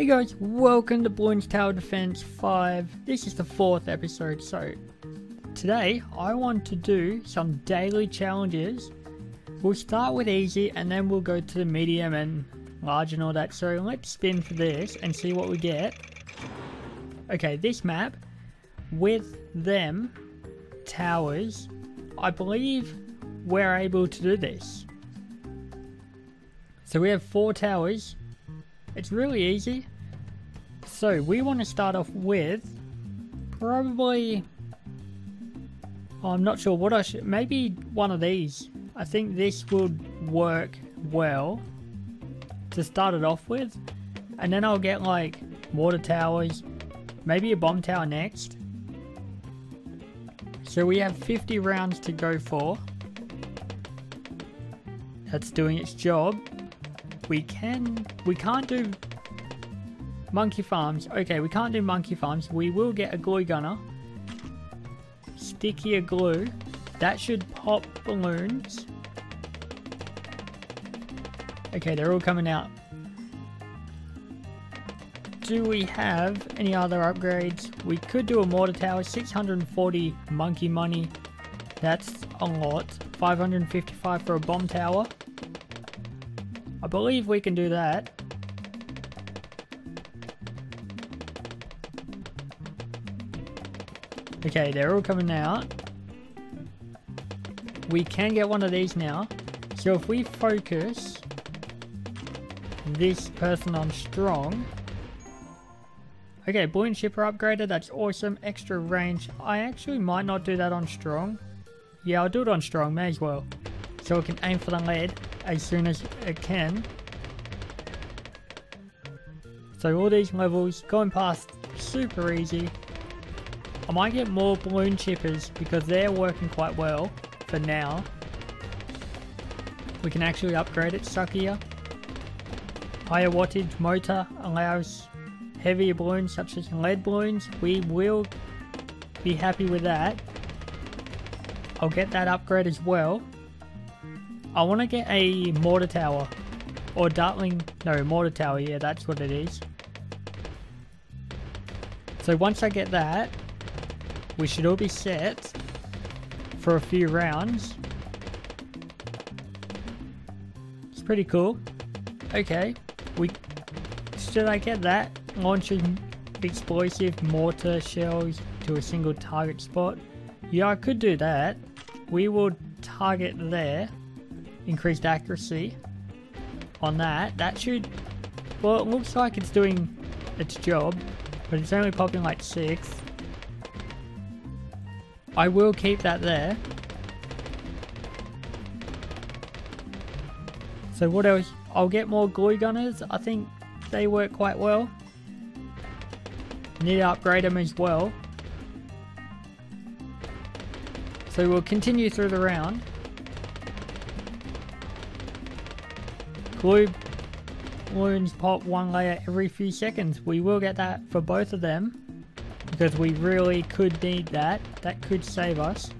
Hey guys, welcome to Bloons Tower Defense 5. This is the fourth episode, so today I want to do some daily challenges. We'll start with easy and then we'll go to the medium and large and all that. So let's spin for this and see what we get. Okay, this map with them towers, I believe we're able to do this. So we have four towers it's really easy. So we want to start off with probably oh, I'm not sure what I should maybe one of these. I think this would work well to start it off with. And then I'll get like water towers, maybe a bomb tower next. So we have 50 rounds to go for. That's doing its job we can... We can't do monkey farms. Okay, we can't do monkey farms. We will get a glue gunner. Stickier glue. That should pop balloons. Okay, they're all coming out. Do we have any other upgrades? We could do a mortar tower. 640 monkey money. That's a lot. 555 for a bomb tower. I believe we can do that. Okay, they're all coming out. We can get one of these now. So if we focus this person on strong. Okay, balloon chipper upgraded. That's awesome. Extra range. I actually might not do that on strong. Yeah, I'll do it on strong. May as well. So it can aim for the lead as soon as it can. So all these levels going past super easy. I might get more balloon chippers because they're working quite well for now. We can actually upgrade it suckier. Higher wattage motor allows heavier balloons such as lead balloons. We will be happy with that. I'll get that upgrade as well. I want to get a mortar tower. Or dartling, no, mortar tower, yeah, that's what it is. So once I get that, we should all be set for a few rounds. It's pretty cool. Okay, we should I get that? Launching explosive mortar shells to a single target spot. Yeah, I could do that. We will target there increased accuracy on that. That should, well, it looks like it's doing its job, but it's only popping like six. I will keep that there. So what else? I'll get more glue gunners. I think they work quite well. Need to upgrade them as well. So we'll continue through the round. Glue balloons pop one layer every few seconds. We will get that for both of them because we really could need that. That could save us.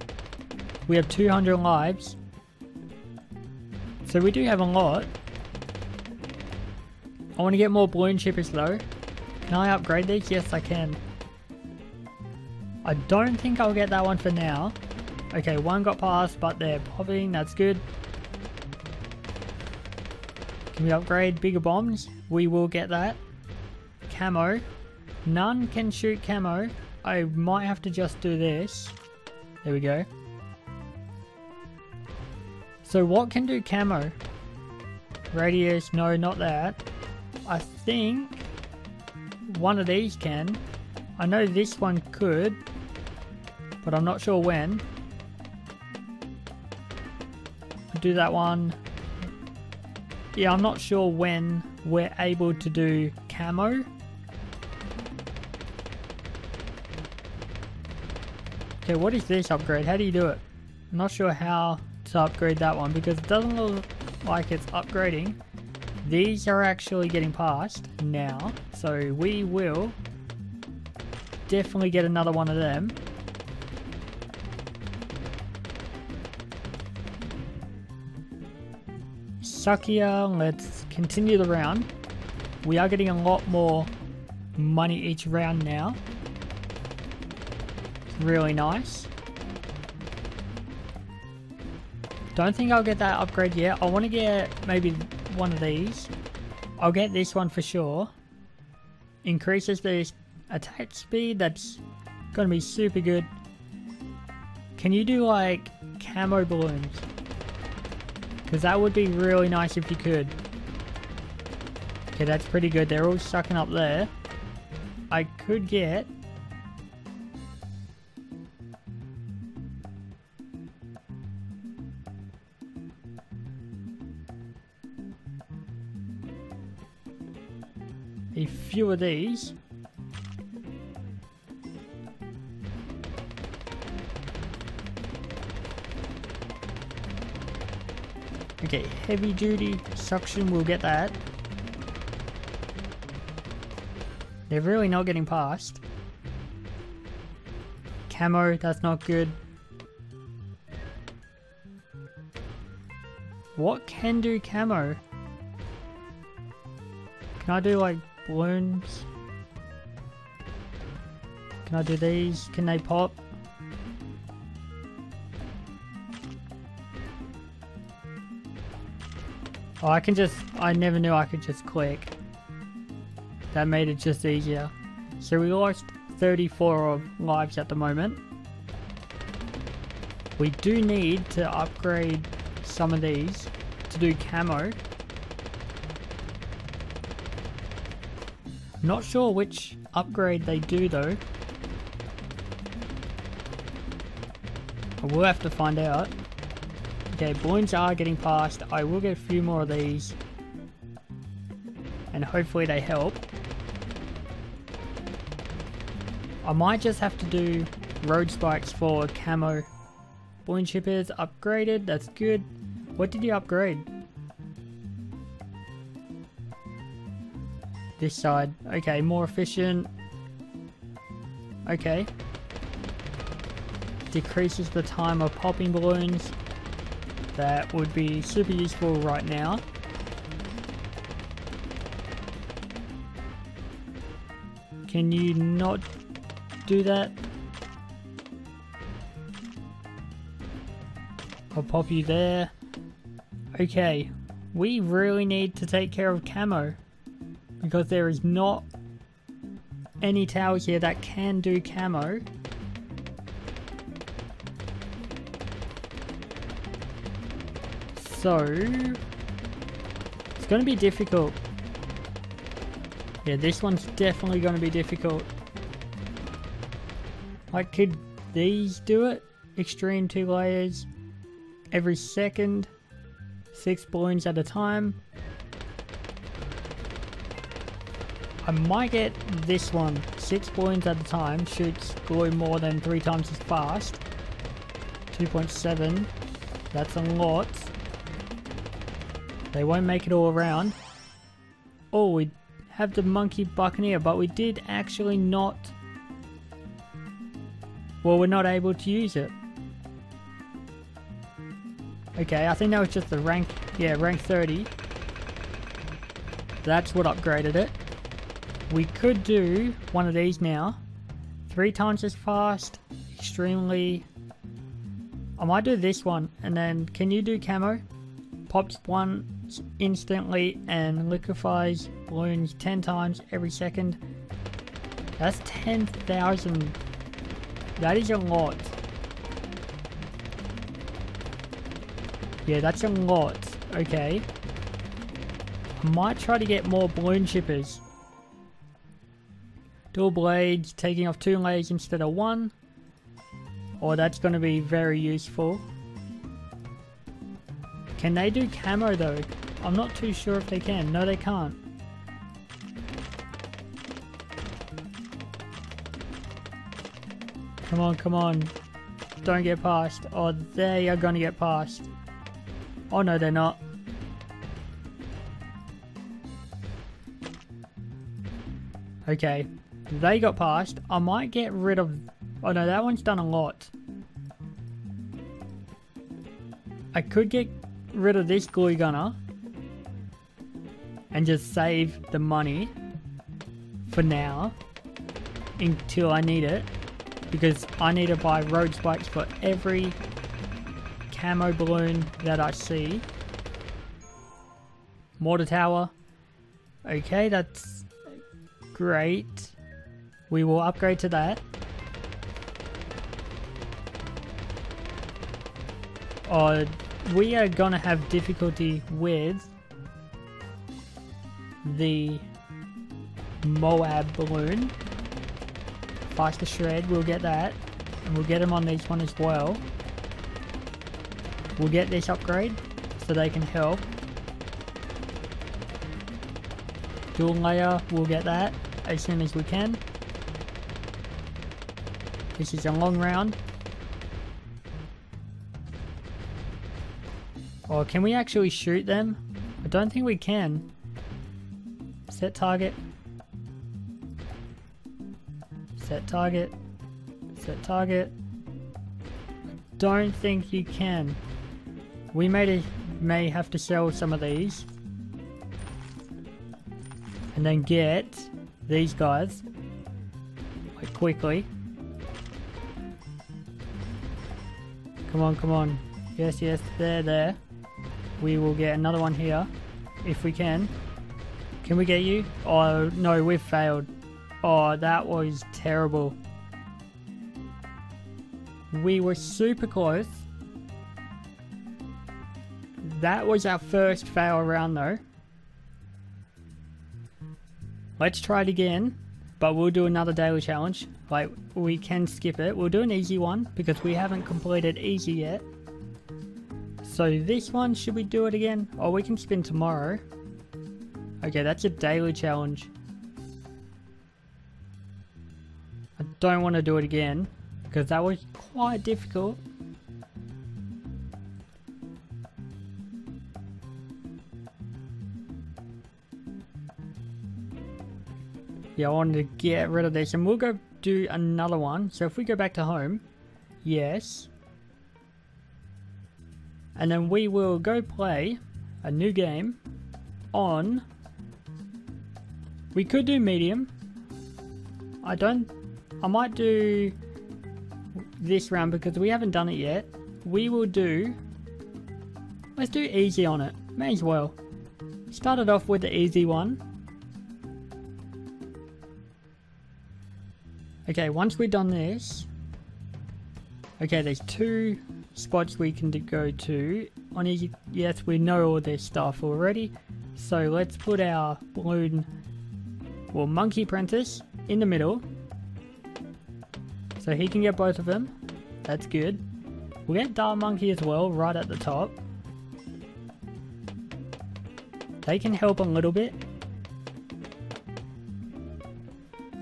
We have 200 lives. So we do have a lot. I want to get more balloon chippers though. Can I upgrade these? Yes, I can. I don't think I'll get that one for now. Okay, one got past, but they're popping. That's good. Can we upgrade bigger bombs? We will get that. Camo. None can shoot camo. I might have to just do this. There we go. So what can do camo? Radius, no, not that. I think one of these can. I know this one could, but I'm not sure when. Do that one. Yeah, I'm not sure when we're able to do camo. Okay, what is this upgrade? How do you do it? I'm not sure how to upgrade that one because it doesn't look like it's upgrading. These are actually getting passed now, so we will definitely get another one of them. Sakia, let's continue the round. We are getting a lot more money each round now. Really nice. Don't think I'll get that upgrade yet. I want to get maybe one of these. I'll get this one for sure. Increases the attack speed. That's going to be super good. Can you do like camo balloons? Because that would be really nice if you could. Okay, that's pretty good. They're all sucking up there. I could get... few of these. Okay, heavy duty suction, we'll get that. They're really not getting past. Camo, that's not good. What can do camo? Can I do like balloons? Can I do these? Can they pop? Oh, I can just, I never knew I could just click. That made it just easier. So we lost 34 lives at the moment. We do need to upgrade some of these to do camo. Not sure which upgrade they do though. We'll have to find out. Okay, balloons are getting past. I will get a few more of these. And hopefully they help. I might just have to do road spikes for camo. Balloon chippers upgraded, that's good. What did you upgrade? This side. Okay, more efficient. Okay. Decreases the time of popping balloons. That would be super useful right now. Can you not do that? I'll pop you there. Okay, we really need to take care of camo. Because there is not any towers here that can do camo. So, it's going to be difficult. Yeah, this one's definitely going to be difficult. Like, could these do it? Extreme two layers every second, six balloons at a time. I might get this one, six balloons at a time, shoots glue more than three times as fast. 2.7, that's a lot. They won't make it all around. Oh, we have the Monkey Buccaneer, but we did actually not... Well, we're not able to use it. Okay, I think that was just the rank... Yeah, rank 30. That's what upgraded it. We could do one of these now. Three times as fast. Extremely... I might do this one, and then can you do camo? Pops one instantly and liquefies balloons 10 times every second. That's 10,000. That is a lot. Yeah, that's a lot. Okay. I might try to get more balloon chippers. Dual blades, taking off two layers instead of one. Oh, that's going to be very useful. Can they do camo though? I'm not too sure if they can. No, they can't. Come on, come on. Don't get past. Oh, they are going to get past. Oh, no, they're not. Okay. They got past. I might get rid of... Oh, no, that one's done a lot. I could get rid of this glue gunner. and just save the money for now until I need it because I need to buy road spikes for every camo balloon that I see. Mortar tower. Okay, that's great. We will upgrade to that. Oh, we are gonna have difficulty with the Moab balloon. Faster shred, we'll get that. And we'll get them on this one as well. We'll get this upgrade so they can help. Dual layer, we'll get that as soon as we can. This is a long round. Or oh, can we actually shoot them? I don't think we can. Set target. Set target. Set target. Don't think you can. We may, may have to sell some of these. And then get these guys. Like quickly. Come on, come on. Yes, yes, there, there. We will get another one here. If we can. Can we get you? Oh, no, we've failed. Oh, that was terrible. We were super close. That was our first fail round though. Let's try it again, but we'll do another daily challenge. Like, we can skip it. We'll do an easy one because we haven't completed easy yet. So this one, should we do it again? Oh, we can spin tomorrow. Okay, that's a daily challenge. I don't want to do it again because that was quite difficult. Yeah, I wanted to get rid of this and we'll go do another one. So if we go back to home, yes. And then we will go play a new game on... We could do medium. I don't... I might do this round because we haven't done it yet. We will do... Let's do easy on it. May as well. Started off with the easy one. Okay, once we've done this... Okay, there's two spots we can go to. On easy, yes, we know all this stuff already. So let's put our balloon, well, monkey apprentice in the middle. So he can get both of them. That's good. We'll get Dart Monkey as well, right at the top. They can help a little bit.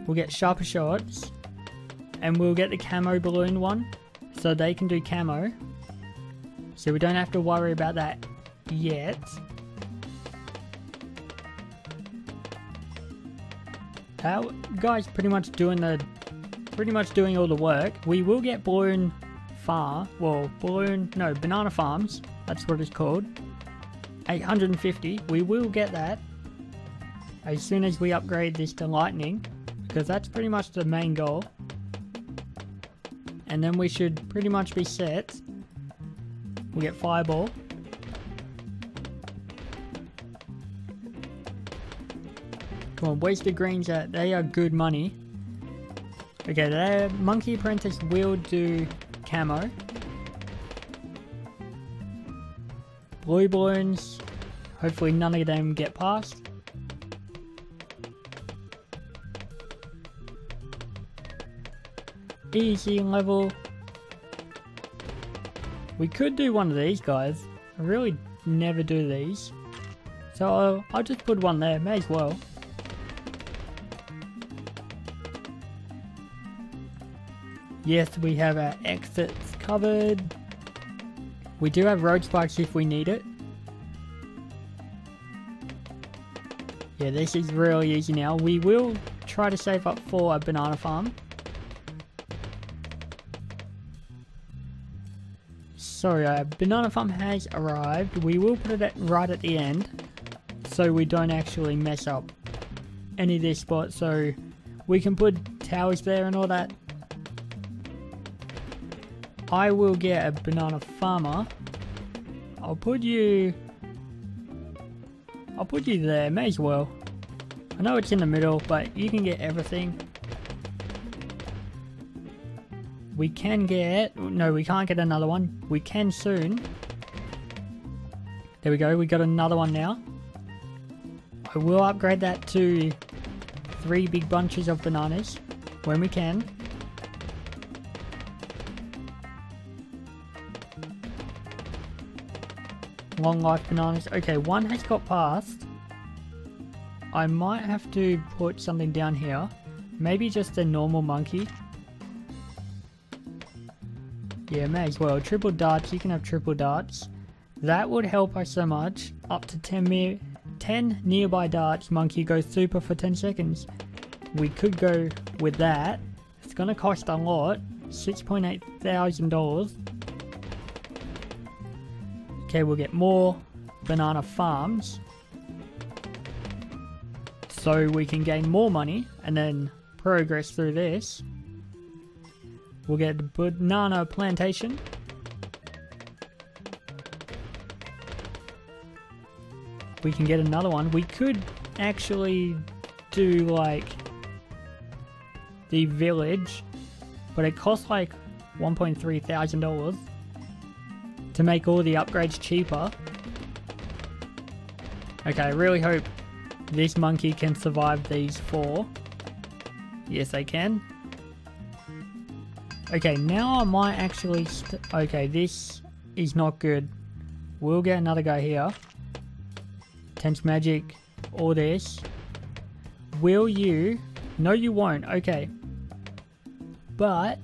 We'll get Sharper Shots. And we'll get the Camo Balloon one. So they can do Camo. So we don't have to worry about that yet. That guy's pretty much doing the pretty much doing all the work. We will get Balloon far well, Balloon, no, Banana Farms, that's what it's called. 850, we will get that as soon as we upgrade this to Lightning, because that's pretty much the main goal. And then we should pretty much be set. We'll get Fireball. Come on, wasted greens, uh, they are good money. Okay, the Monkey Apprentice will do camo. Blue balloons, hopefully none of them get past. Easy level. We could do one of these guys. I really never do these. So I'll, I'll just put one there, may as well. Yes, we have our exits covered. We do have road spikes if we need it. Yeah, this is really easy now. We will try to save up for a banana farm. So, uh, banana farm has arrived. We will put it at, right at the end. so we don't actually mess up any of this spot so we can put towers there and all that. I will get a banana farmer. I'll put you... I'll put you there, may as well. I know it's in the middle, but you can get everything. We can get... No, we can't get another one. We can soon. There we go, we got another one now. I will upgrade that to three big bunches of bananas when we can. Long life bananas. Okay, one has got past. I might have to put something down here. Maybe just a normal monkey. Yeah, may as well. Triple darts, you can have triple darts. That would help us so much. Up to 10, 10 nearby darts, monkey goes super for 10 seconds. We could go with that. It's gonna cost a lot. $6.8 thousand. Okay, we'll get more banana farms. So we can gain more money and then progress through this. We'll get the banana plantation. We can get another one. We could actually do like the village, but it costs like $1.3 thousand to make all the upgrades cheaper. Okay, I really hope this monkey can survive these four. Yes, they can. Okay, now I might actually... okay, this is not good. We'll get another guy here. Tense magic, all this. Will you... No, you won't. Okay. But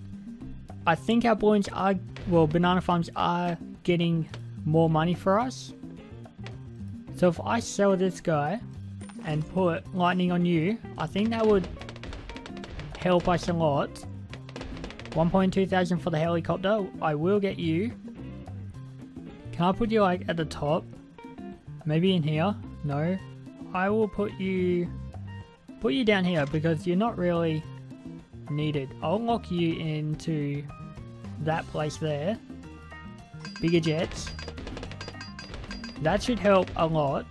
I think our balloons are, well, banana farms are getting more money for us. So if I sell this guy and put lightning on you, I think that would help us a lot. 1.2 thousand for the helicopter. I will get you. Can I put you like at the top? Maybe in here? No. I will put you put you down here because you're not really needed. I'll lock you into that place there. Bigger jets. That should help a lot.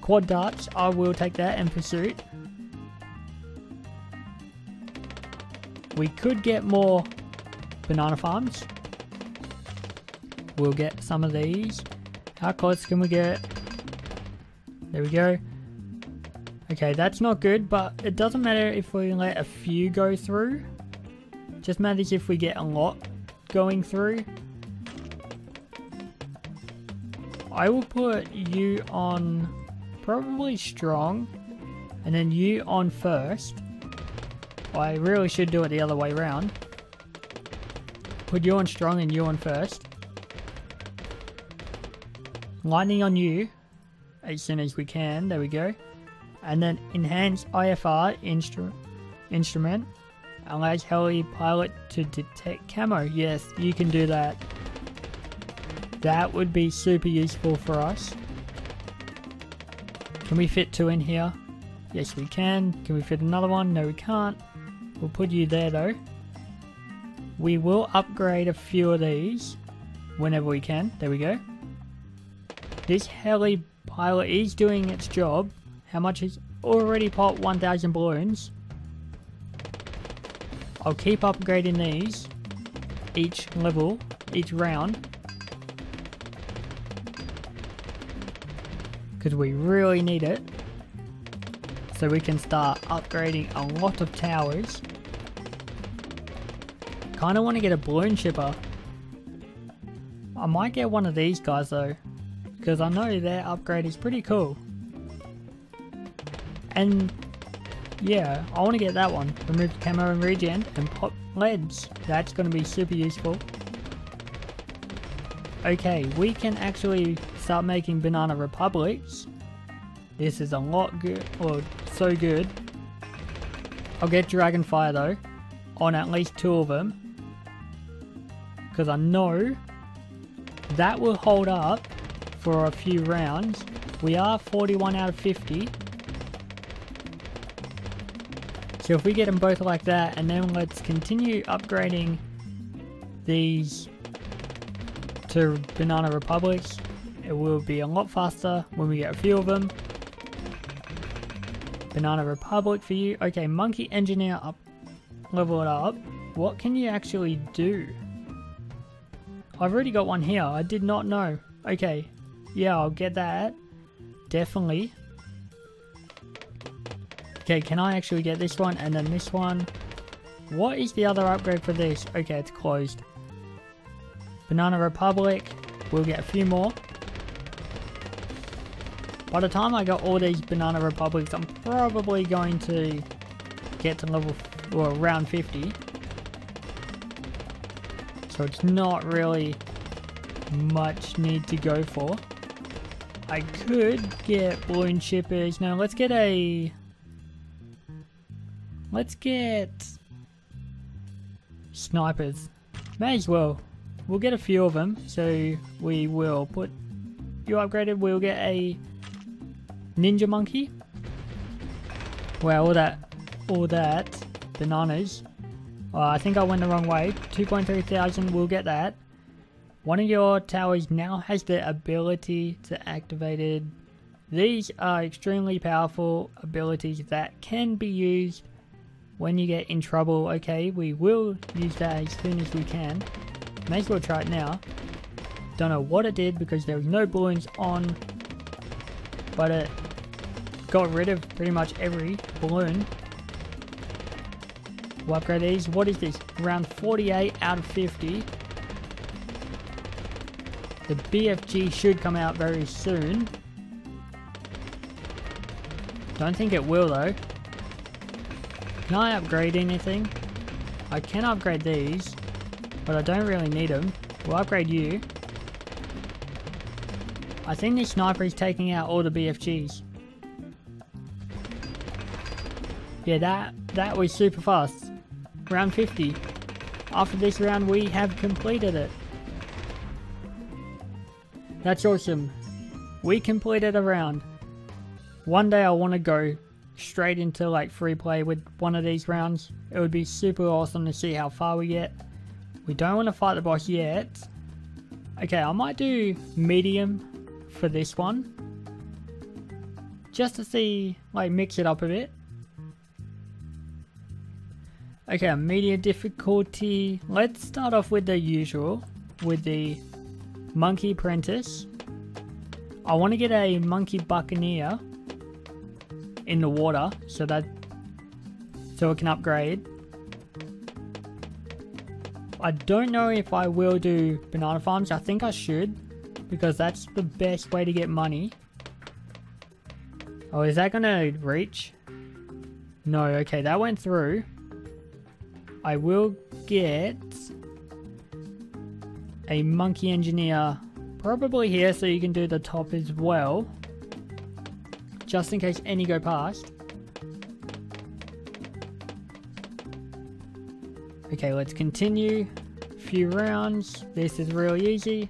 Quad darts, I will take that in pursuit. We could get more banana farms. We'll get some of these. How close can we get? There we go. Okay, that's not good, but it doesn't matter if we let a few go through. Just matters if we get a lot going through. I will put you on probably strong and then you on first. I really should do it the other way around. Put you on strong and you on first. Lightning on you as soon as we can. There we go and then enhance IFR instru instrument allows heli pilot to detect camo. Yes, you can do that. That would be super useful for us. Can we fit two in here? Yes, we can. Can we fit another one? No, we can't. We'll put you there though. We will upgrade a few of these whenever we can. There we go. This heli pilot is doing its job how much is already popped 1000 balloons. I'll keep upgrading these each level, each round. Because we really need it. So we can start upgrading a lot of towers. I kinda want to get a balloon chipper. I might get one of these guys though. Because I know their upgrade is pretty cool. And yeah, I want to get that one. Remove the camo and regen and pop leads. That's going to be super useful. Okay, we can actually start making banana republics. This is a lot good, or so good. I'll get Dragonfire though, on at least two of them. Because I know that will hold up for a few rounds. We are 41 out of 50. So if we get them both like that, and then let's continue upgrading these to Banana Republics, it will be a lot faster when we get a few of them. Banana Republic for you. Okay, Monkey Engineer up, level it up. What can you actually do? I've already got one here. I did not know. Okay, yeah, I'll get that. Definitely. Okay, can I actually get this one and then this one? What is the other upgrade for this? Okay, it's closed. Banana Republic. We'll get a few more. By the time I got all these Banana Republics, I'm probably going to get to level, well, round 50. So it's not really much need to go for. I could get balloon chippers. Now let's get a Let's get snipers. May as well. We'll get a few of them. So we will put you upgraded. We'll get a ninja monkey. Wow, all that, all that bananas. Oh, I think I went the wrong way. 2.3 thousand. We'll get that. One of your towers now has the ability to activate it. These are extremely powerful abilities that can be used when you get in trouble, okay, we will use that as soon as we can. May as well try it now. Don't know what it did because there was no balloons on, but it got rid of pretty much every balloon. We'll upgrade these. What is this? Around 48 out of 50. The BFB should come out very soon. Don't think it will though. Can I upgrade anything? I can upgrade these, but I don't really need them. We'll upgrade you. I think this sniper is taking out all the BFBs. Yeah, that, that was super fast. Round 50. After this round, we have completed it. That's awesome. We completed a round. One day I want to go straight into like free play with one of these rounds. It would be super awesome to see how far we get. We don't want to fight the boss yet. Okay, I might do medium for this one. Just to see, like mix it up a bit. Okay, media difficulty. Let's start off with the usual, with the Monkey Apprentice. I want to get a Monkey Buccaneer in the water so that so it can upgrade. I don't know if I will do banana farms. I think I should because that's the best way to get money. Oh, is that gonna reach? No, okay, that went through. I will get a monkey engineer probably here so you can do the top as well just in case any go past. Okay, let's continue. A Few rounds. This is really easy.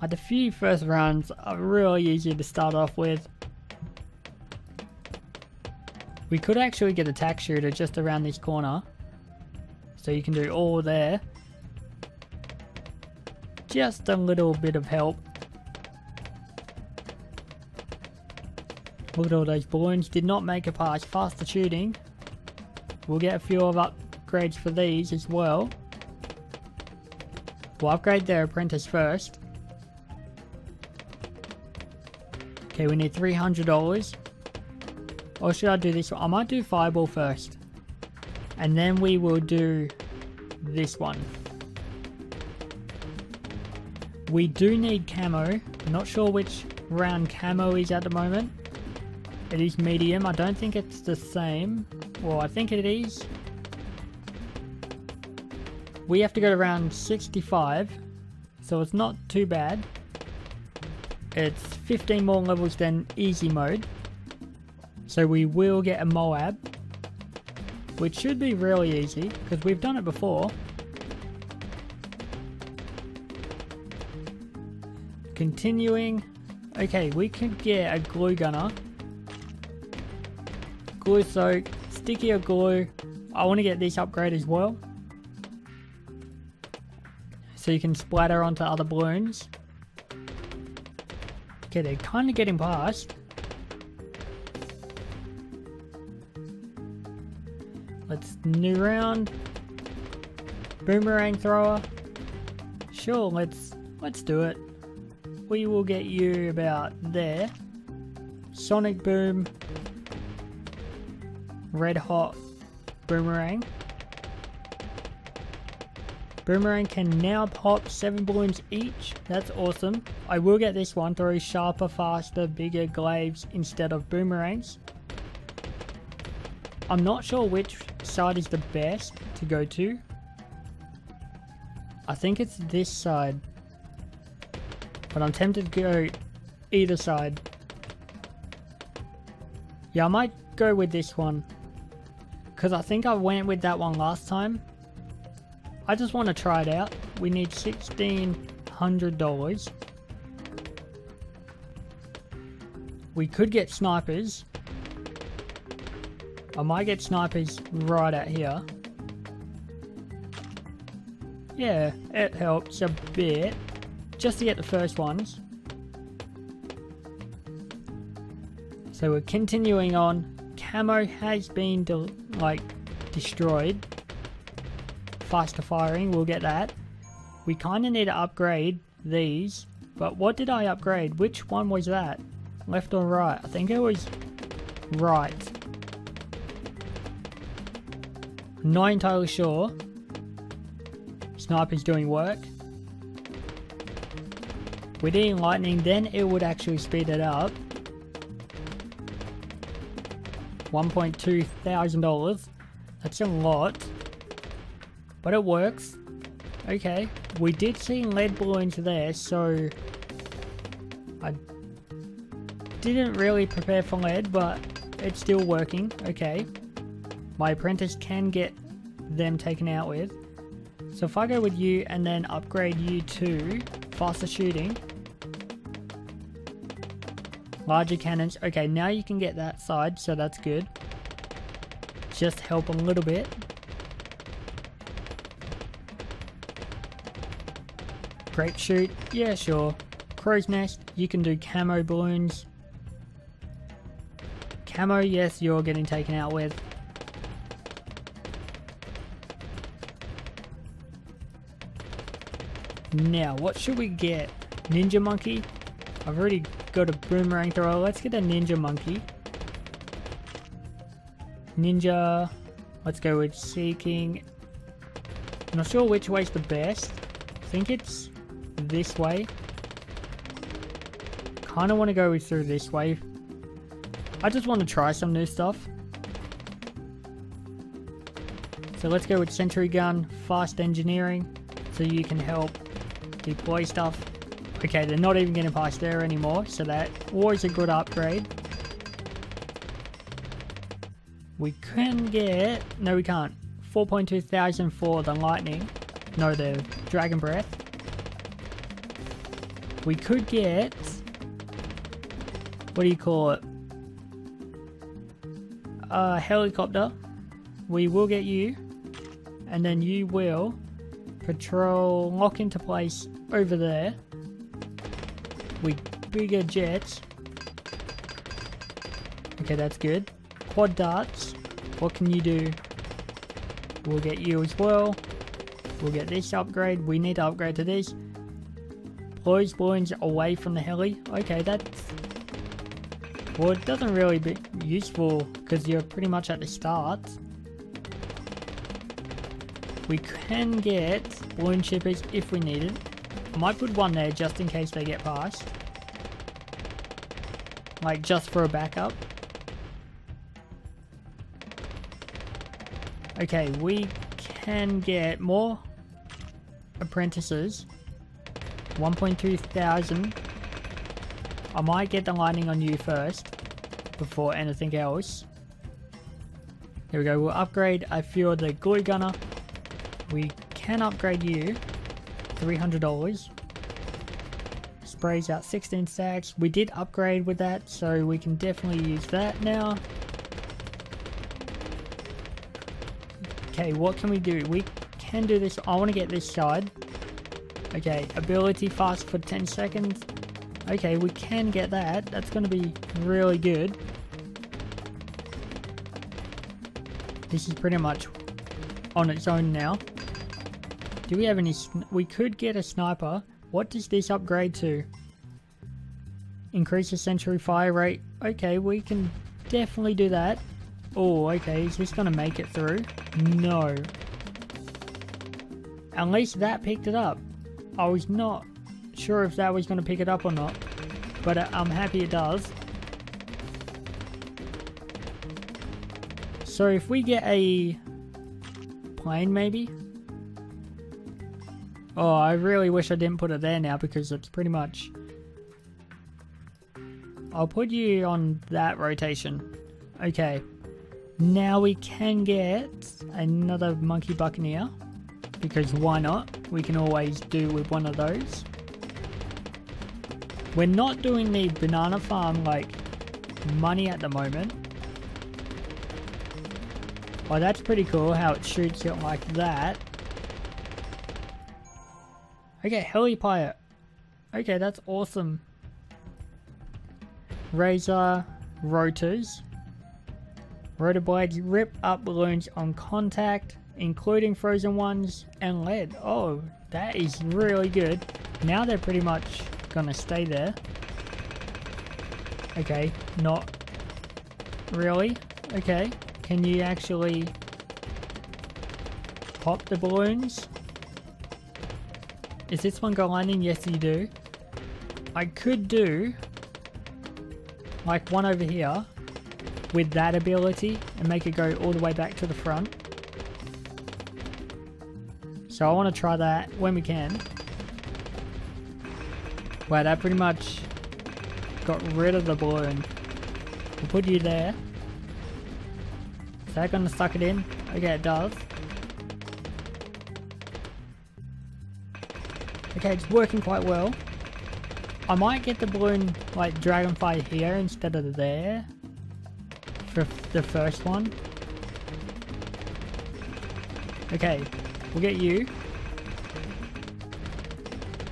Like the few first rounds are really easy to start off with. We could actually get a tack shooter just around this corner. So you can do all there. Just a little bit of help. Look at all those balloons. Did not make a past faster shooting. We'll get a few of upgrades for these as well. We'll upgrade their apprentice first. Okay, we need $300. Or should I do this one? I might do Fireball first. And then we will do this one. We do need camo. Not sure which round camo is at the moment. It is medium. I don't think it's the same. Well, I think it is. We have to go to round 65. So it's not too bad. It's 15 more levels than easy mode. So we will get a Moab. Which should be really easy. Because we've done it before. Continuing. Okay, we could get a glue gunner. Glue soak, stickier glue. I want to get this upgrade as well. So you can splatter onto other balloons. Okay, they're kind of getting past. Let's new round. Boomerang thrower. Sure, let's let's do it. We will get you about there. Sonic boom. Red hot boomerang. Boomerang can now pop 7 balloons each. That's awesome. I will get this one through sharper, faster, bigger glaives instead of boomerangs. I'm not sure which side is the best to go to. I think it's this side. But I'm tempted to go either side. Yeah, I might go with this one. Because I think I went with that one last time. I just want to try it out. We need $1,600. We could get snipers. I might get snipers right out here. Yeah, it helps a bit. Just to get the first ones. So we're continuing on. Camo has been, like, destroyed. Faster firing, we'll get that. We kind of need to upgrade these. But what did I upgrade? Which one was that? Left or right? I think it was right. Not entirely sure. Sniper's doing work. With eating lightning, then it would actually speed it up. $1.2 thousand. That's a lot. But it works. Okay. We did see lead balloons there, so I didn't really prepare for lead, but it's still working. Okay. My apprentice can get them taken out with. So if I go with you and then upgrade you to faster shooting. Larger cannons. Okay, now you can get that side, so that's good. Just help a little bit. Grape shoot. Yeah, sure. Crow's nest. You can do camo balloons. Camo, yes, you're getting taken out with. Now, what should we get? Ninja monkey? I've already got a boomerang thrower. Let's get a ninja monkey. Ninja. Let's go with seeking. I'm not sure which way's the best. I think it's this way. Kind of want to go through this way. I just want to try some new stuff. So let's go with sentry gun, fast engineering, so you can help deploy stuff. Okay, they're not even getting past there anymore, so that was a good upgrade. We can get... No, we can't. 4.2 thousand for the lightning. No, the dragon breath. We could get... What do you call it? A helicopter. We will get you. And then you will patrol, lock into place over there with bigger jets. Okay, that's good. Quad darts. What can you do? We'll get you as well. We'll get this upgrade. We need to upgrade to this. Blows balloons away from the heli. Okay, that's... Well, it doesn't really be useful because you're pretty much at the start. We can get balloon chippers if we need it. I might put one there just in case they get past. Like just for a backup. Okay, we can get more apprentices. 1.2 thousand. I might get the lightning on you first before anything else. Here we go, we'll upgrade few of the glue gunner. We can upgrade you. $300. sprays out 16 stacks. We did upgrade with that, so we can definitely use that now. Okay, what can we do? We can do this. I want to get this side. Okay, ability fast for 10 seconds. Okay, we can get that. That's going to be really good. This is pretty much on its own now. Do we have any... We could get a sniper. What does this upgrade to? Increase the sentry fire rate. Okay, we can definitely do that. Oh, okay. Is this going to make it through? No. At least that picked it up. I was not sure if that was going to pick it up or not. But uh, I'm happy it does. So if we get a plane maybe? Oh, I really wish I didn't put it there now because it's pretty much... I'll put you on that rotation. Okay. Now we can get another Monkey Buccaneer. Because why not? We can always do with one of those. We're not doing the banana farm like money at the moment. Oh, that's pretty cool how it shoots it like that. Okay, heli pilot. Okay, that's awesome. Razor rotors. Rotor blades rip up balloons on contact, including frozen ones and lead. Oh, that is really good. Now they're pretty much gonna stay there. Okay, not really. Okay. Can you actually pop the balloons? Is this one gliding? Yes, you do. I could do like one over here with that ability and make it go all the way back to the front. So I want to try that when we can. Wow, that pretty much got rid of the balloon. We'll put you there. Is that gonna suck it in? Okay, it does. Okay, it's working quite well. I might get the balloon, like, Dragonfire here instead of there. For the first one. Okay, we'll get you.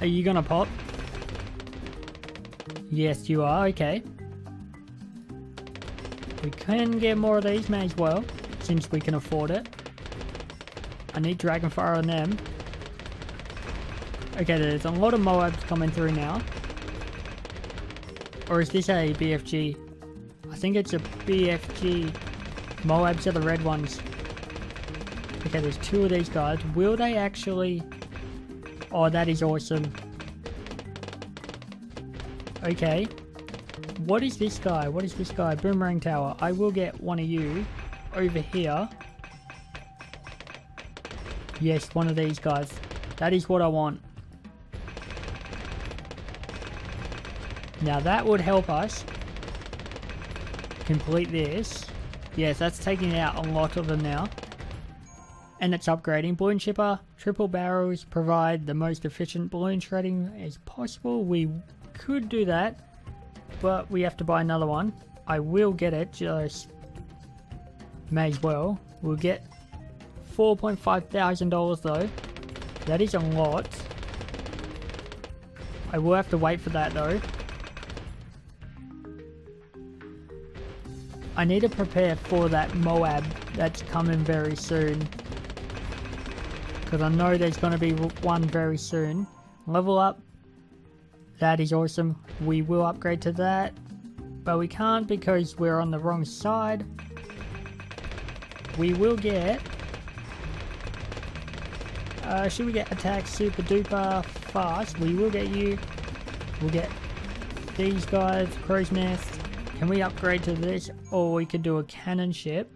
Are you gonna pop? Yes, you are. Okay. We can get more of these, may as well, since we can afford it. I need Dragonfire on them. Okay, there's a lot of Moabs coming through now. Or is this a BFB? I think it's a BFB. Moabs are the red ones. Okay, there's two of these guys. Will they actually... Oh, that is awesome. Okay. What is this guy? What is this guy? Boomerang Tower. I will get one of you over here. Yes, one of these guys. That is what I want. Now that would help us complete this. Yes, that's taking out a lot of them now. And it's upgrading. Balloon Chipper, triple barrels provide the most efficient balloon shredding as possible. We could do that but we have to buy another one. I will get it, just may as well. We'll get $4.5 thousand though. That is a lot. I will have to wait for that though. I need to prepare for that Moab that's coming very soon. Because I know there's going to be one very soon. Level up that is awesome. We will upgrade to that. But we can't because we're on the wrong side. We will get... Uh, should we get attack super duper fast? We will get you. We'll get these guys, crow's nest. Can we upgrade to this? Or we could do a cannon ship.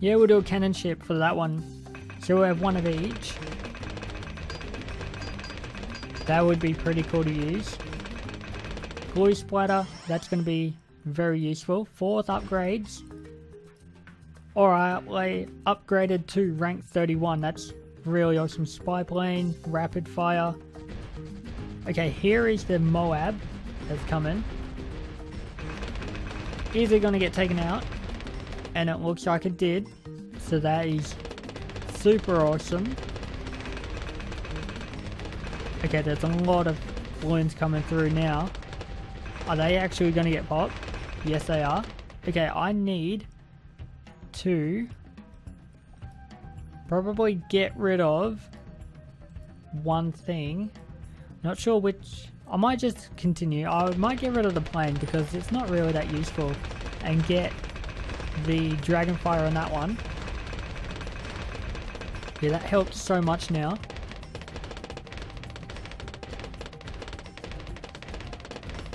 Yeah, we'll do a cannon ship for that one. So we'll have one of each. That would be pretty cool to use. Glue splatter, that's going to be very useful. Fourth upgrades. Alright, I upgraded to rank 31. That's really awesome. Spy plane, rapid fire. Okay, here is the Moab that's coming. Is it going to get taken out? And it looks like it did. So that is super awesome. Okay, there's a lot of balloons coming through now. Are they actually going to get popped? Yes, they are. Okay, I need to probably get rid of one thing. Not sure which I might just continue. I might get rid of the plane because it's not really that useful and get the Dragonfire on that one. Yeah, that helps so much now.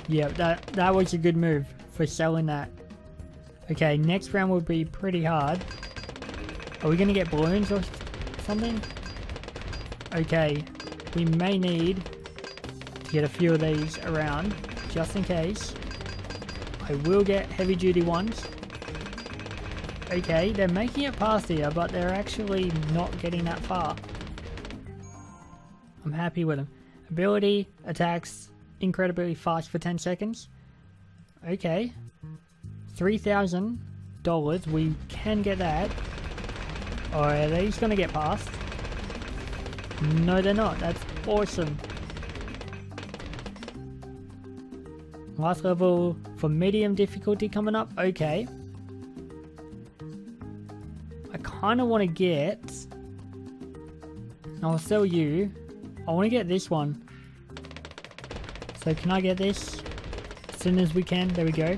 Yeah, that, that was a good move for selling that. Okay, next round will be pretty hard. Are we going to get balloons or something? Okay, we may need get a few of these around just in case. I will get heavy duty ones. Okay, they're making it past here, but they're actually not getting that far. I'm happy with them. Ability, attacks, incredibly fast for 10 seconds. Okay. $3,000. We can get that. Or are these going to get past? No, they're not. That's awesome. Last level for medium difficulty coming up. Okay. I kind of want to get... I'll sell you. I want to get this one. So can I get this? As soon as we can. There we go.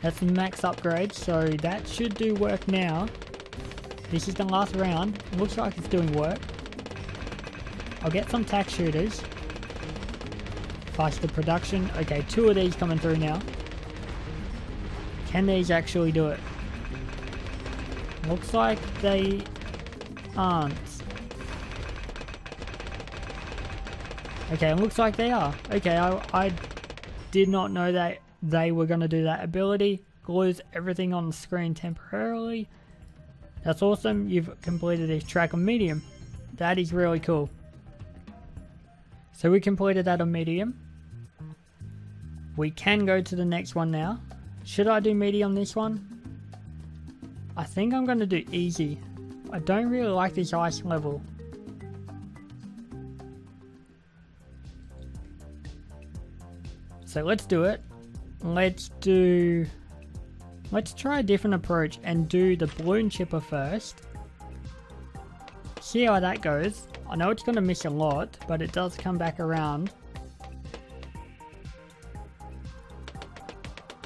That's the max upgrade. So that should do work now. This is the last round. Looks like it's doing work. I'll get some tack shooters. Faster production. Okay, two of these coming through now. Can these actually do it? Looks like they aren't. Okay, it looks like they are. Okay, I, I did not know that they were going to do that ability. Glues everything on the screen temporarily. That's awesome. You've completed this track on medium. That is really cool. So we completed that on medium. We can go to the next one now. Should I do medium on this one? I think I'm going to do easy. I don't really like this ice level. So let's do it. Let's do... Let's try a different approach and do the balloon chipper first. See how that goes. I know it's going to miss a lot, but it does come back around.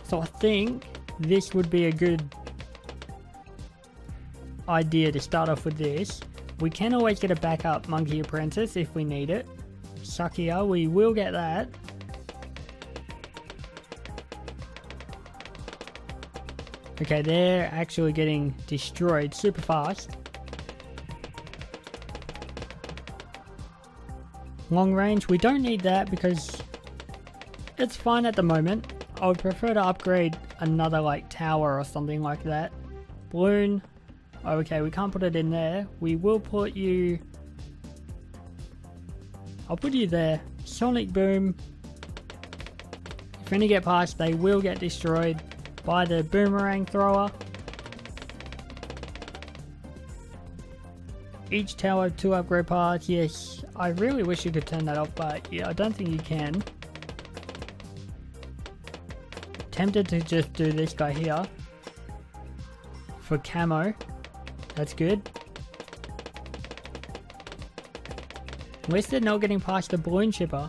So I think this would be a good idea to start off with this. We can always get a backup Monkey Apprentice if we need it. Sakia, we will get that. Okay, they're actually getting destroyed super fast. Long range, we don't need that because it's fine at the moment. I would prefer to upgrade another like tower or something like that. Balloon. Okay, we can't put it in there. We will put you... I'll put you there. Sonic Boom. If any get past, they will get destroyed by the boomerang thrower. Each tower two upgrade parts. Yes, I really wish you could turn that off, but yeah, I don't think you can tempted to just do this guy here for camo. That's good. Least they're not getting past the balloon chipper.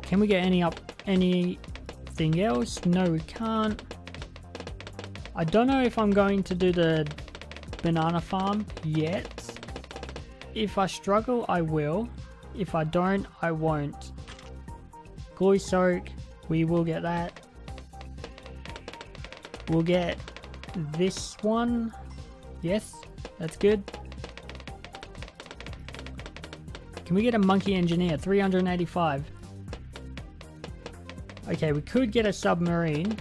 Can we get any up anything else? No, we can't. I don't know if I'm going to do the banana farm yet. If I struggle, I will. If I don't, I won't. Glue Soak, we will get that. We'll get this one. Yes, that's good. Can we get a Monkey Engineer? 385. Okay, we could get a submarine.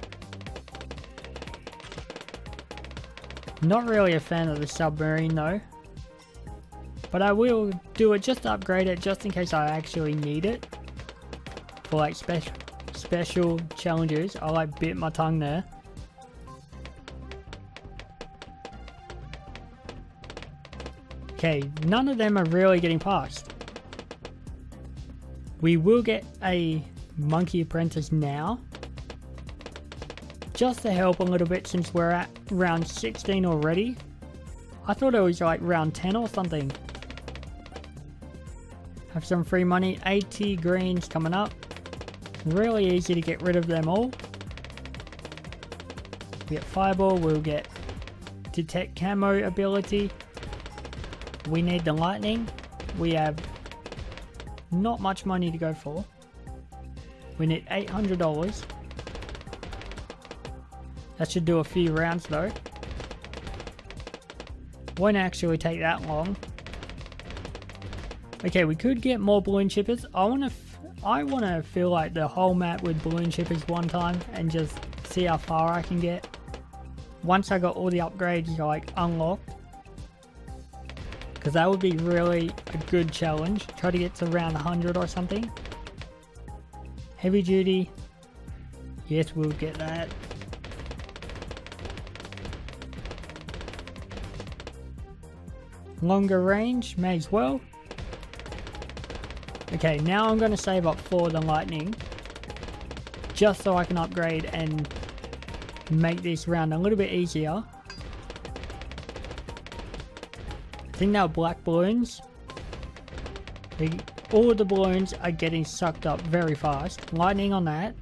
Not really a fan of the submarine though. But I will do it just to upgrade it just in case I actually need it. For like special special challenges. I like bit my tongue there. Okay, none of them are really getting past. We will get a monkey apprentice now. Just to help a little bit since we're at round 16 already. I thought it was like round 10 or something. Have some free money, 80 greens coming up. Really easy to get rid of them all. We get fireball, we'll get detect camo ability. We need the lightning. We have not much money to go for. We need $800. That should do a few rounds though. Won't actually take that long. Okay, we could get more balloon chippers. I want to I want to feel like the whole map with balloon chippers one time and just see how far I can get. Once I got all the upgrades like unlocked. Because that would be really a good challenge. Try to get to around 100 or something. Heavy duty. Yes, we'll get that. Longer range, may as well. Okay, now I'm going to save up for the lightning. Just so I can upgrade and make this round a little bit easier. I think now black balloons. They, all the balloons are getting sucked up very fast. Lightning on that.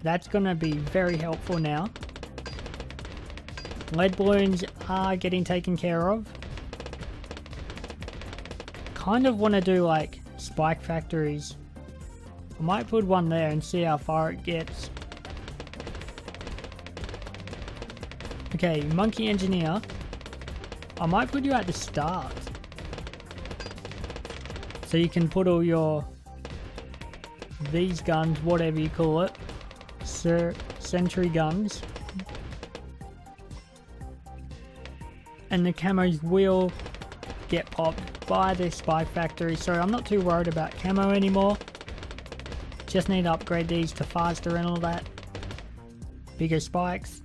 That's going to be very helpful now. Lead balloons are getting taken care of. Kind of want to do like spike factories. I might put one there and see how far it gets. Okay, monkey engineer. I might put you at the start. So you can put all your these guns, whatever you call it, Sir sentry guns. And the camos will get popped by the spike factory, so I'm not too worried about camo anymore. Just need to upgrade these to faster and all that. Bigger spikes.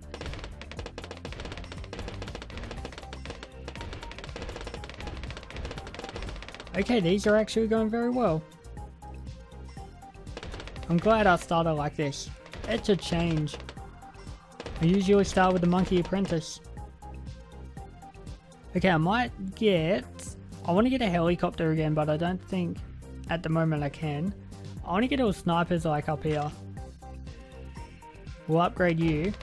Okay, these are actually going very well. I'm glad I started like this. It's a change. I usually start with the Monkey Apprentice. Okay, I might get... I want to get a helicopter again, but I don't think at the moment I can. I want to get all snipers like up here. We'll upgrade you.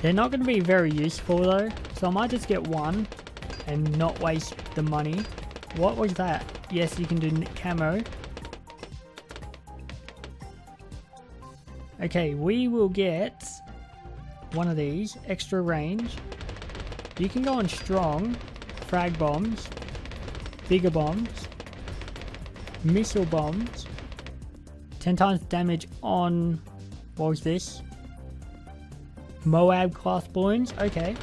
They're not going to be very useful though, so I might just get one and not waste the money. What was that? Yes, you can do camo. Okay, we will get one of these, extra range. You can go on strong, frag bombs, bigger bombs, missile bombs, 10 times damage on, what was this? Moab class balloons, okay.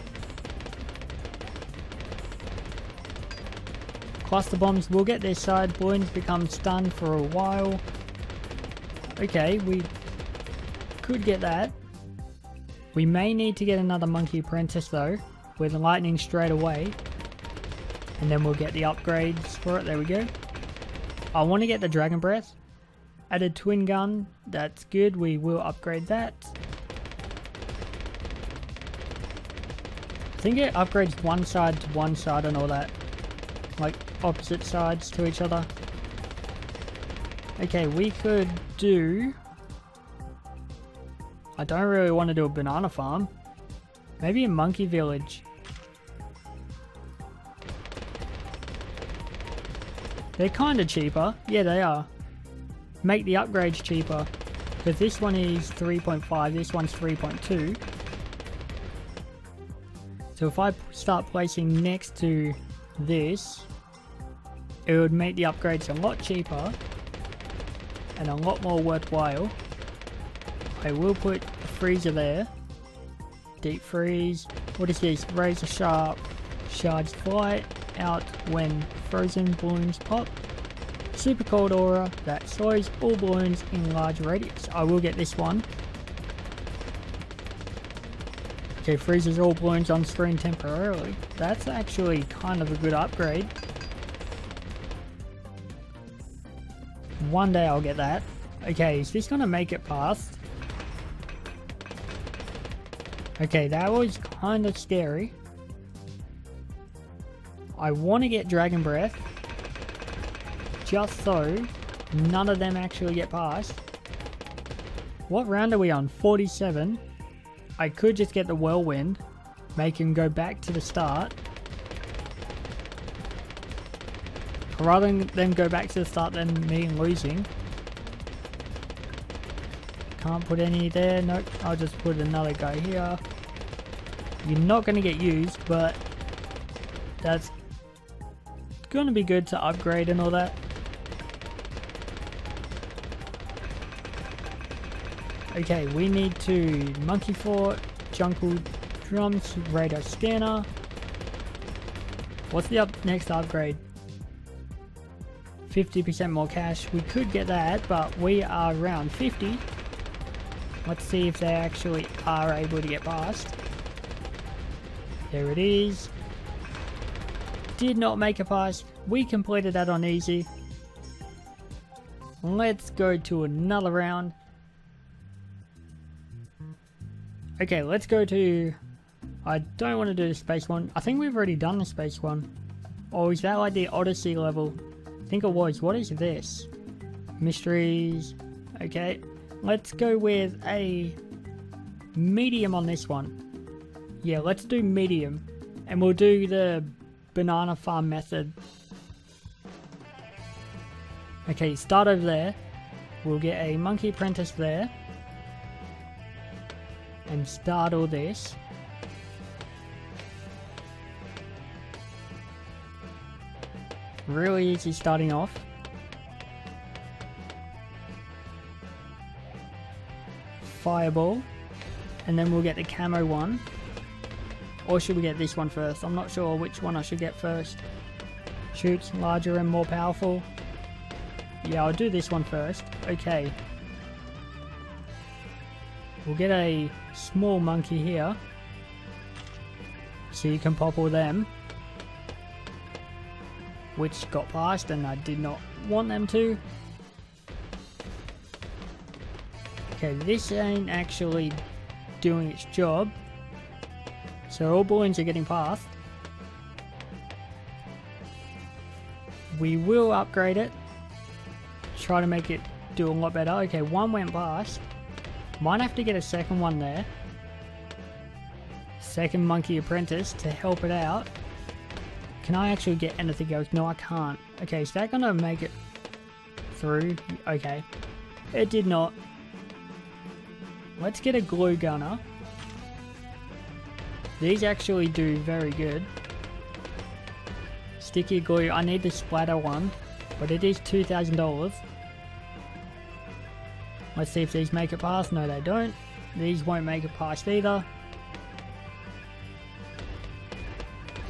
Cluster bombs will get their side balloons become stunned for a while. Okay, we could get that. We may need to get another monkey apprentice though, with lightning straight away. And then we'll get the upgrades for it, there we go. I want to get the dragon breath. Added twin gun, that's good, we will upgrade that. I think it upgrades one side to one side and all that. Like opposite sides to each other. Okay, we could do... I don't really want to do a banana farm. Maybe a monkey village. They're kind of cheaper. Yeah, they are. Make the upgrades cheaper. Because this one is 3.5, this one's 3.2. So if I start placing next to this, it would make the upgrades a lot cheaper and a lot more worthwhile. I will put a freezer there. Deep freeze. What is this? Razor sharp. Charged flight. Out when frozen balloons pop. Super cold aura that slows all balloons in large radius. I will get this one. Okay, freezes all balloons on screen temporarily. That's actually kind of a good upgrade. One day I'll get that. Okay, is this gonna make it past? Okay, that was kind of scary. I want to get Dragon Breath. Just so none of them actually get past. What round are we on? 47. I could just get the Whirlwind. Make him go back to the start. Rather than them go back to the start than me losing. Can't put any there. Nope. I'll just put another guy here. You're not going to get used, but that's going to be good to upgrade and all that. Okay, we need to Monkey Fort, Jungle Drums, Radar Scanner. What's the up next upgrade? 50% more cash. We could get that, but we are around 50. Let's see if they actually are able to get past. There it is. Did not make a pass. We completed that on easy. Let's go to another round. Okay, let's go to... I don't want to do the space one. I think we've already done the space one. Or is that like the Odyssey level? I think it was. What is this? Mysteries. Okay. Let's go with a medium on this one. Yeah, let's do medium. And we'll do the banana farm method. Okay, start over there. We'll get a monkey apprentice there. And start all this. Really easy starting off. Fireball. And then we'll get the camo one. Or should we get this one first? I'm not sure which one I should get first. Shoots larger and more powerful. Yeah, I'll do this one first. Okay. We'll get a small monkey here. So you can pop all them which got past and I did not want them to. Okay, this ain't actually doing its job. So all balloons are getting past. We will upgrade it. Try to make it do a lot better. Okay, one went past. Might have to get a second one there. Second monkey apprentice to help it out. Can I actually get anything else? No, I can't. Okay, is that gonna make it through? Okay. It did not. Let's get a glue gunner. These actually do very good. Sticky glue, I need the splatter one, but it is $2,000. Let's see if these make it past. No, they don't. These won't make it past either.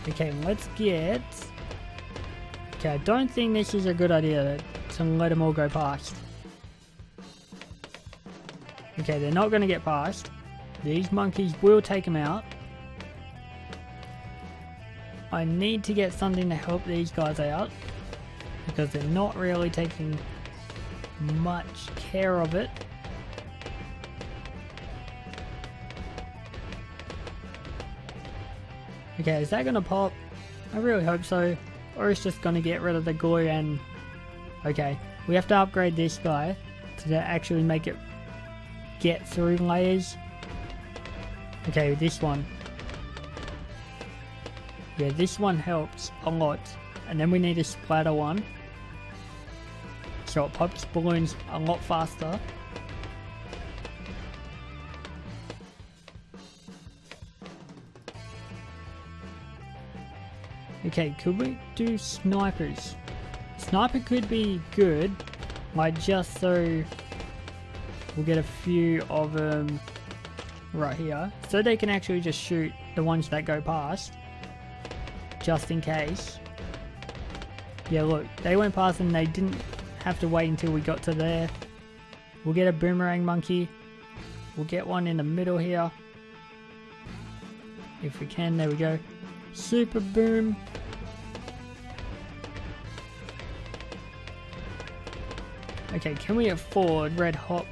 Okay, let's get... Okay, I don't think this is a good idea to let them all go past. Okay, they're not going to get past. These monkeys will take them out. I need to get something to help these guys out. Because they're not really taking much care of it. Okay, is that going to pop? I really hope so. Or it's just going to get rid of the glue and... Okay, we have to upgrade this guy to actually make it get through layers. Okay, this one. Yeah, this one helps a lot. And then we need a splatter one. So it pops balloons a lot faster. Okay, could we do snipers? Sniper could be good, like just so we'll get a few of them right here. So they can actually just shoot the ones that go past, just in case. Yeah, look, they went past and they didn't have to wait until we got to there. We'll get a boomerang monkey. We'll get one in the middle here. If we can, there we go. Super boom. Okay, can we afford red hot?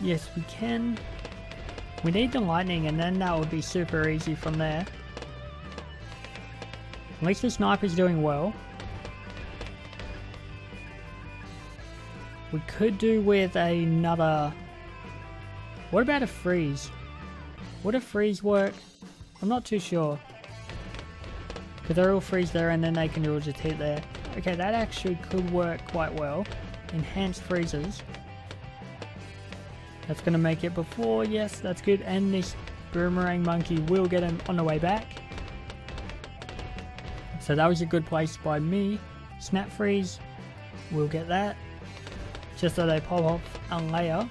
Yes, we can. We need the lightning and then that would be super easy from there. At least the sniper's doing well. We could do with another... What about a freeze? Would a freeze work? I'm not too sure. Because they'll freeze there and then they can all just hit there. Okay, that actually could work quite well. Enhanced freezes. That's going to make it before. Yes, that's good. And this boomerang monkey will get him on the way back. So that was a good place by me. Snap freeze. We'll get that. Just so they pop off a layer.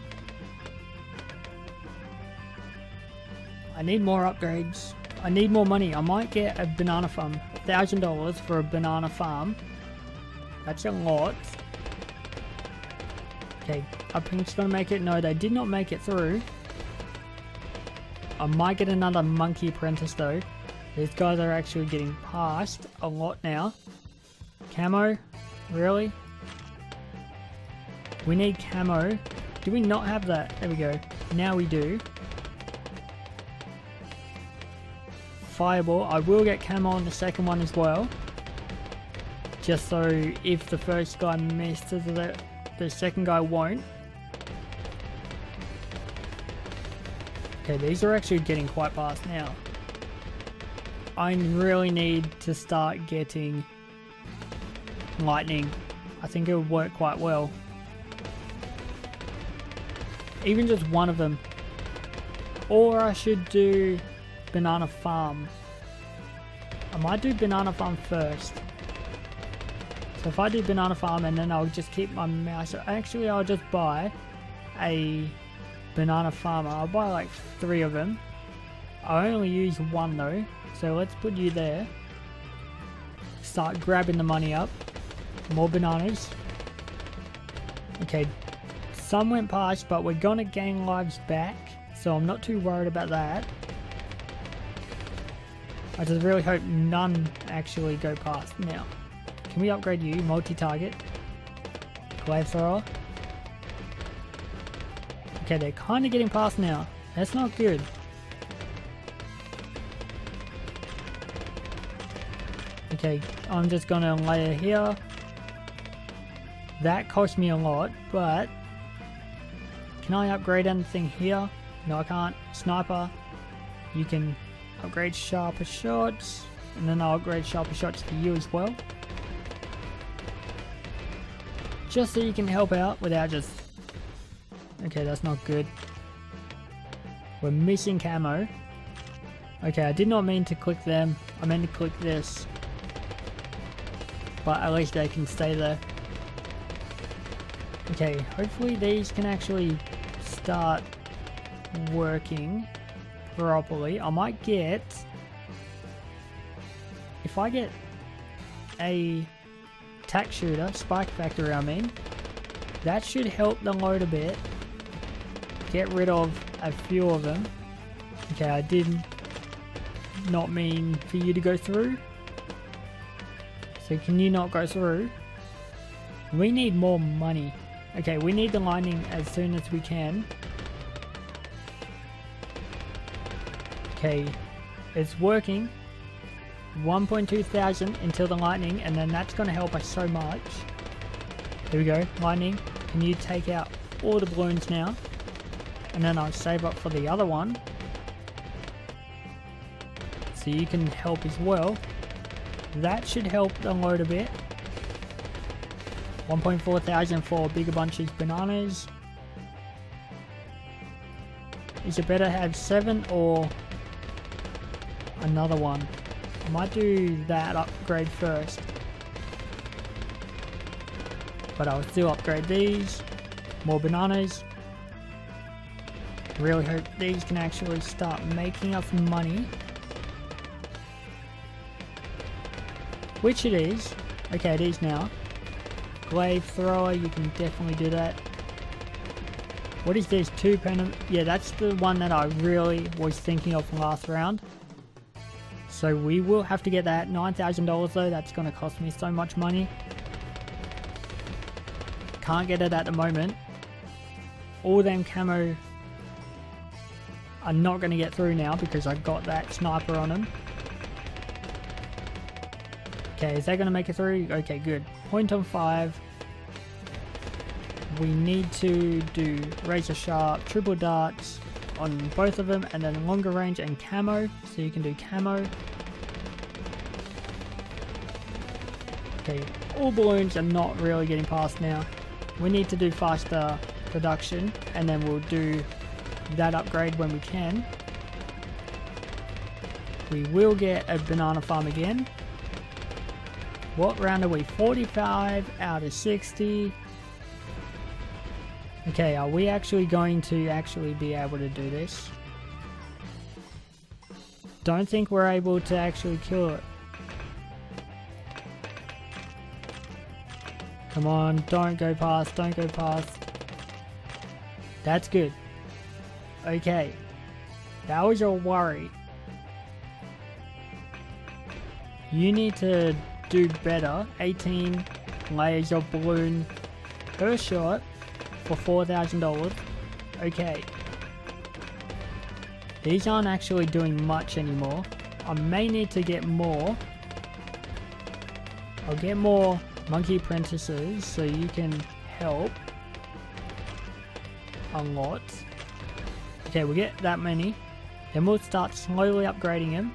I need more upgrades. I need more money. I might get a banana farm. $1,000 for a banana farm. That's a lot. Okay, are Pink's gonna make it? No, they did not make it through. I might get another monkey apprentice though. These guys are actually getting past a lot now. Camo? Really? We need camo. Do we not have that? There we go. Now we do. Fireball. I will get camo on the second one as well. Just so if the first guy misses it, the second guy won't. Okay, these are actually getting quite fast now. I really need to start getting lightning. I think it would work quite well. Even just one of them. Or I should do banana farm. I might do banana farm first. So if I do banana farm and then I'll just keep my mouse. Actually, I'll just buy a banana farmer. I'll buy like three of them. I only use one though. So let's put you there. Start grabbing the money up. More bananas. Okay. Some went past, but we're gonna gain lives back. So I'm not too worried about that. I just really hope none actually go past now. Can we upgrade you? Multi-target. Flamethrower. Okay, they're kind of getting past now. That's not good. Okay, I'm just gonna layer here. That cost me a lot, but... Can I upgrade anything here? No, I can't. Sniper. You can upgrade sharper shots. And then I'll upgrade sharper shots for you as well just so you can help out without just... Okay, that's not good. We're missing camo. Okay, I did not mean to click them. I meant to click this. But at least they can stay there. Okay, hopefully these can actually start working properly. I might get... If I get a attack shooter, spike factory I mean. That should help the load a bit. Get rid of a few of them. Okay, I did not mean for you to go through. So can you not go through? We need more money. Okay, we need the lightning as soon as we can. Okay, it's working. 1.2 thousand until the lightning and then that's going to help us so much. Here we go, lightning. Can you take out all the balloons now? And then I'll save up for the other one. So you can help as well. That should help unload a bit. 1.4 thousand for bigger bunches bananas. Is it better have 7 or another one? I might do that upgrade first. But I'll still upgrade these. More bananas. Really hope these can actually start making us money. Which it is. Okay, it is now. Glaive thrower, you can definitely do that. What is this? Two pen? Yeah, that's the one that I really was thinking of last round. So we will have to get that. $9,000 though, that's going to cost me so much money. Can't get it at the moment. All them camo are not going to get through now because I've got that sniper on him. Okay, is that going to make it through? Okay, good. Point on five. We need to do razor sharp, triple darts on both of them, and then longer range and camo. So you can do camo. Okay, all balloons are not really getting past now. We need to do faster production and then we'll do that upgrade when we can. We will get a banana farm again. What round are we? 45 out of 60. Okay, are we actually going to actually be able to do this? Don't think we're able to actually kill it. Come on, don't go past, don't go past. That's good. Okay. That was your worry. You need to do better. 18 layers of balloon per shot for $4,000. Okay. These aren't actually doing much anymore. I may need to get more. I'll get more monkey apprentices so you can help a lot. Okay, we get that many. Then we'll start slowly upgrading him.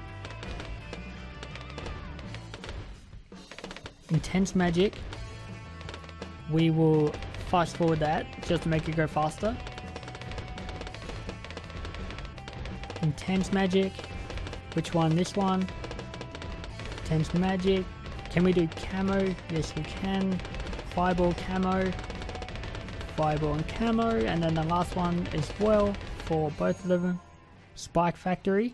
Intense magic. We will fast forward that just to make it go faster. Intense magic. Which one? This one. Intense magic. Can we do camo? Yes, we can. Fireball camo. Fireball and camo. And then the last one as well for both of them. Spike factory.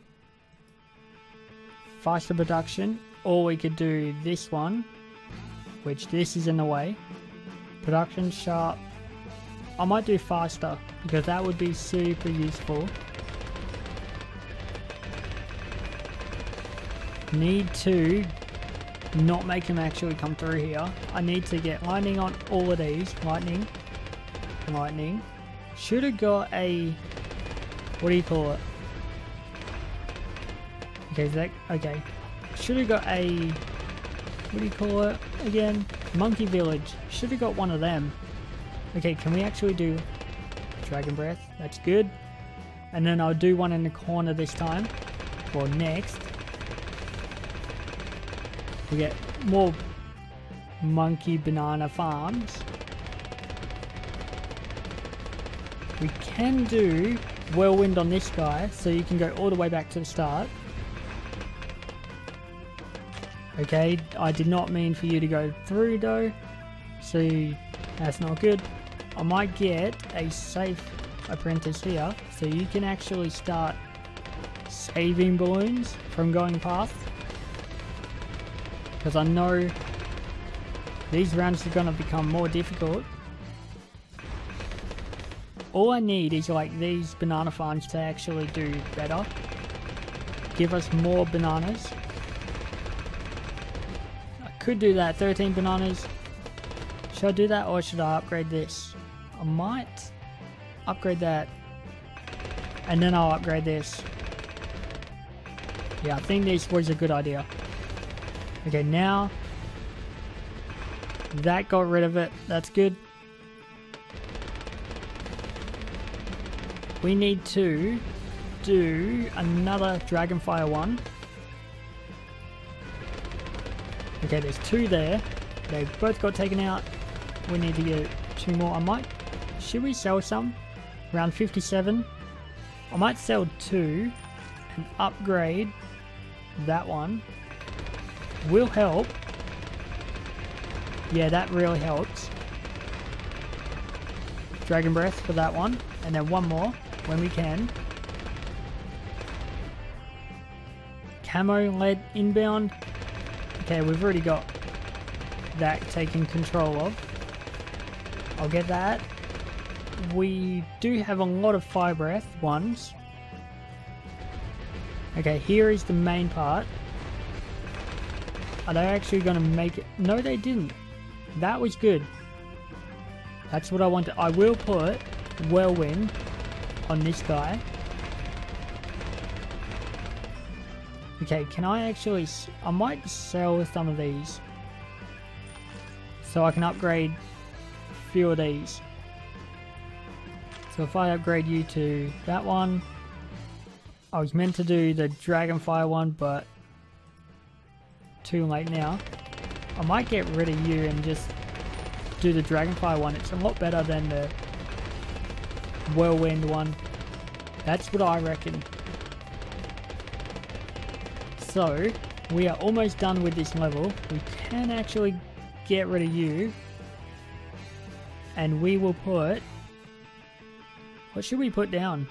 Faster production. Or we could do this one. Which this is in the way. Production sharp. I might do faster because that would be super useful. Need to not make him actually come through here. I need to get lightning on all of these. Lightning. Lightning. Should have got a... What do you call it? Okay, that... Okay. Should have got a... What do you call it again? Monkey Village. Should have got one of them. Okay, can we actually do Dragon Breath? That's good. And then I'll do one in the corner this time. Or next. We get more monkey banana farms. We can do whirlwind on this guy, so you can go all the way back to the start. Okay, I did not mean for you to go through though, so that's not good. I might get a safe apprentice here, so you can actually start saving balloons from going past because I know these rounds are going to become more difficult. All I need is like these banana farms to actually do better. Give us more bananas. Could do that, 13 bananas. Should I do that or should I upgrade this? I might upgrade that and then I'll upgrade this. Yeah, I think this was a good idea. Okay, now that got rid of it. That's good. We need to do another Dragonfire one. Okay, there's two there. They've both got taken out. We need to get two more. I might... Should we sell some? Around 57. I might sell two and upgrade that one will help. Yeah, that really helps. Dragon Breath for that one. And then one more when we can. Camo lead inbound. Okay, we've already got that taken control of. I'll get that. We do have a lot of fire breath ones. Okay, here is the main part. Are they actually going to make it? No, they didn't. That was good. That's what I wanted. I will put Whirlwind on this guy. Okay, can I actually... I might sell some of these. So I can upgrade a few of these. So if I upgrade you to that one... I was meant to do the Dragonfire one, but... Too late now. I might get rid of you and just do the Dragonfire one. It's a lot better than the Whirlwind one. That's what I reckon. So, we are almost done with this level. We can actually get rid of you. And we will put... What should we put down?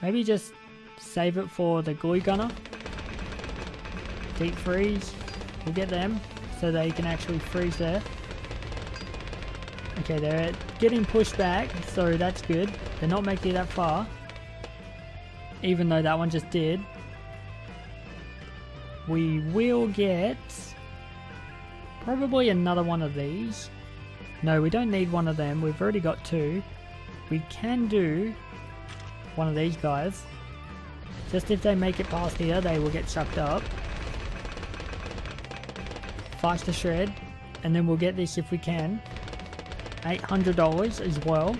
Maybe just save it for the glue gunner. Deep freeze. We'll get them so they can actually freeze there. Okay, they're getting pushed back, so that's good. They're not making it that far. Even though that one just did. We will get probably another one of these. No, we don't need one of them. We've already got two. We can do one of these guys. Just if they make it past here, they will get sucked up. Faster shred. And then we'll get this if we can. $800 as well.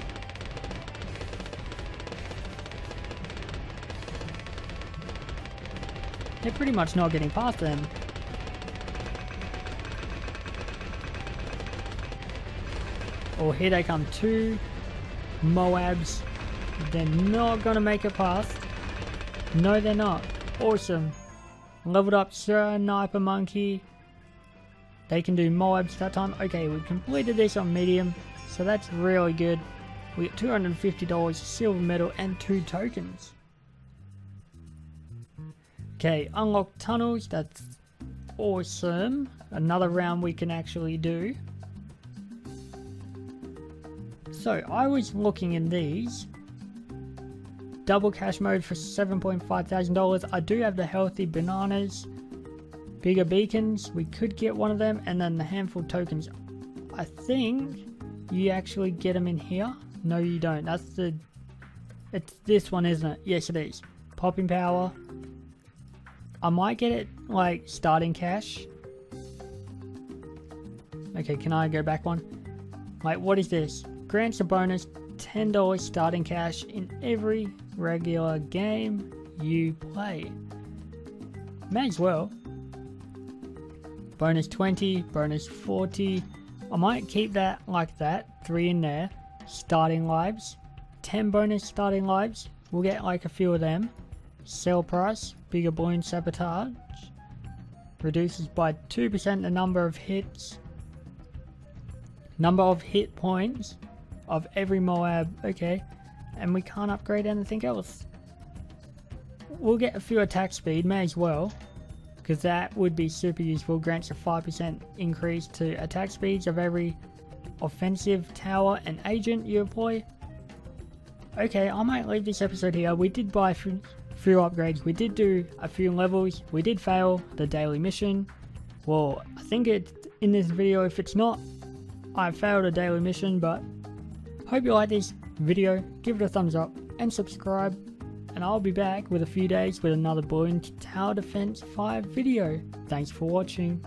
They're pretty much not getting past them. Oh, here they come. Two Moabs. They're not going to make it past. No, they're not. Awesome. Leveled up Sniper Monkey. They can do Moabs that time. Okay, we completed this on medium. So that's really good. We got $250, silver medal, and two tokens. Okay, unlock tunnels, that's awesome. Another round we can actually do. So, I was looking in these. Double cash mode for $7.5 thousand. I do have the healthy bananas. Bigger beacons, we could get one of them, and then the handful tokens. I think you actually get them in here. No, you don't. That's the... It's this one, isn't it? Yes, it is. Popping power, I might get it like starting cash. Okay, can I go back one? Like, what is this? Grants a bonus $10 starting cash in every regular game you play. May as well. Bonus 20, bonus 40. I might keep that like that. Three in there. Starting lives. 10 bonus starting lives. We'll get like a few of them. Sell price, bigger balloon sabotage. Reduces by 2% the number of hits. Number of hit points of every Moab. Okay. And we can't upgrade anything else. We'll get a few attack speed, may as well. Because that would be super useful. Grants a 5% increase to attack speeds of every offensive tower and agent you employ. Okay, I might leave this episode here. We did buy few upgrades. We did do a few levels. We did fail the daily mission. Well, I think it's in this video. If it's not, I failed a daily mission, but hope you like this video. Give it a thumbs up and subscribe. And I'll be back with a few days with another Bloons Tower Defense 5 video. Thanks for watching.